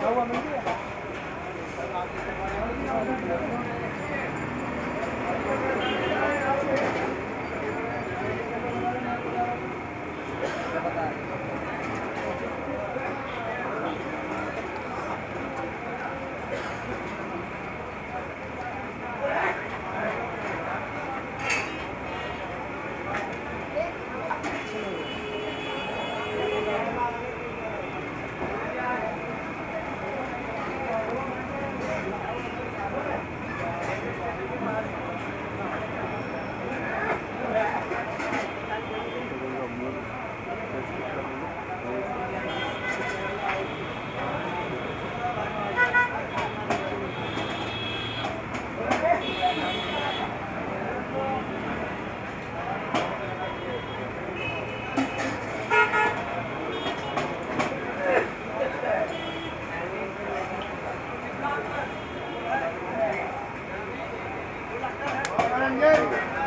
Dauer mit dir. Yeah.